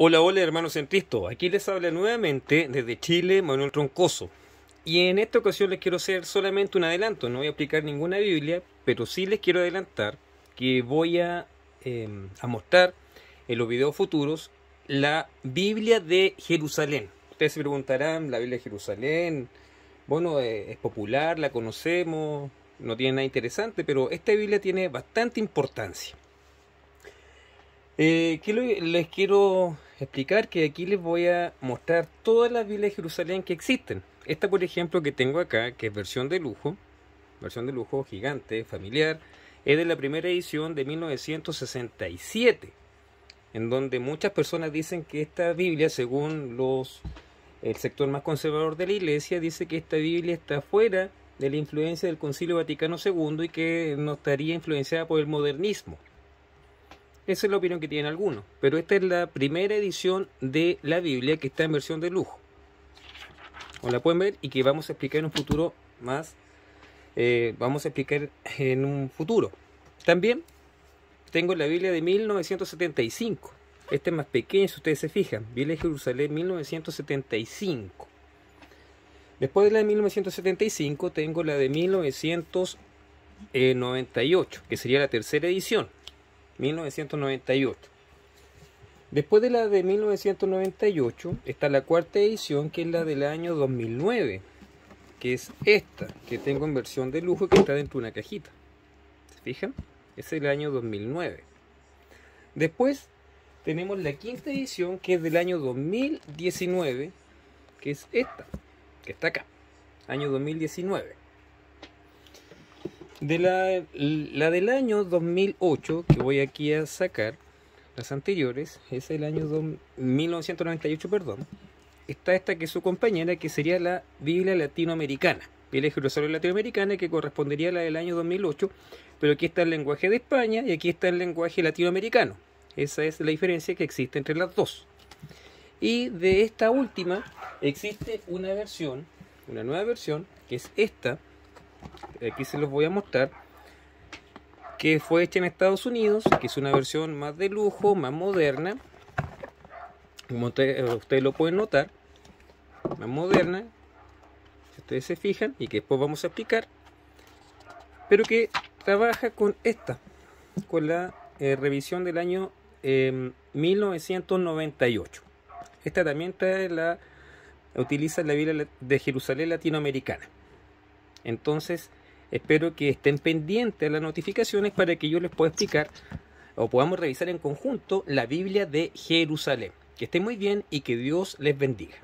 Hola, hola hermanos en Cristo. Aquí les habla nuevamente desde Chile Manuel Troncoso. Y en esta ocasión les quiero hacer solamente un adelanto. No voy a aplicar ninguna Biblia, pero sí les quiero adelantar que voy a, a mostrar en los videos futuros la Biblia de Jerusalén. Ustedes se preguntarán, la Biblia de Jerusalén, bueno, eh, es popular, la conocemos, no tiene nada interesante, pero esta Biblia tiene bastante importancia. Eh, ¿Qué les quiero explicar? Que aquí les voy a mostrar todas las Biblias de Jerusalén que existen. Esta, por ejemplo, que tengo acá, que es versión de lujo, versión de lujo gigante, familiar, es de la primera edición de 1967, en donde muchas personas dicen que esta Biblia, según los el sector más conservador de la Iglesia, dice que esta Biblia está fuera de la influencia del Concilio Vaticano II y que no estaría influenciada por el modernismo. Esa es la opinión que tienen algunos. Pero esta es la primera edición de la Biblia que está en versión de lujo. O la pueden ver y que vamos a explicar en un futuro más. Eh, vamos a explicar en un futuro. También tengo la Biblia de 1975. Esta es más pequeña, si ustedes se fijan. Biblia de Jerusalén 1975. Después de la de 1975 tengo la de 1998, que sería la tercera edición. 1998. Después de la de 1998 está la cuarta edición que es la del año 2009, que es esta, que tengo en versión de lujo que está dentro de una cajita. ¿Se fijan? Es el año 2009. Después tenemos la quinta edición que es del año 2019, que es esta, que está acá, año 2019. De la, la del año 2008, que voy aquí a sacar, las anteriores, es el año 1998, perdón, está esta que es su compañera, que sería la Biblia latinoamericana. Biblia Jerusalén latinoamericana, que correspondería a la del año 2008, pero aquí está el lenguaje de España y aquí está el lenguaje latinoamericano. Esa es la diferencia que existe entre las dos. Y de esta última existe una versión, una nueva versión, que es esta, aquí se los voy a mostrar, que fue hecha en Estados Unidos, que es una versión más de lujo, más moderna, como ustedes, ustedes lo pueden notar, más moderna, si ustedes se fijan, y que después vamos a explicar, pero que trabaja con esta, con la eh, revisión del año eh, 1998. Esta también la, utiliza la Biblia de Jerusalén latinoamericana. Entonces, espero que estén pendientes a las notificaciones para que yo les pueda explicar o podamos revisar en conjunto la Biblia de Jerusalén. Que estén muy bien y que Dios les bendiga.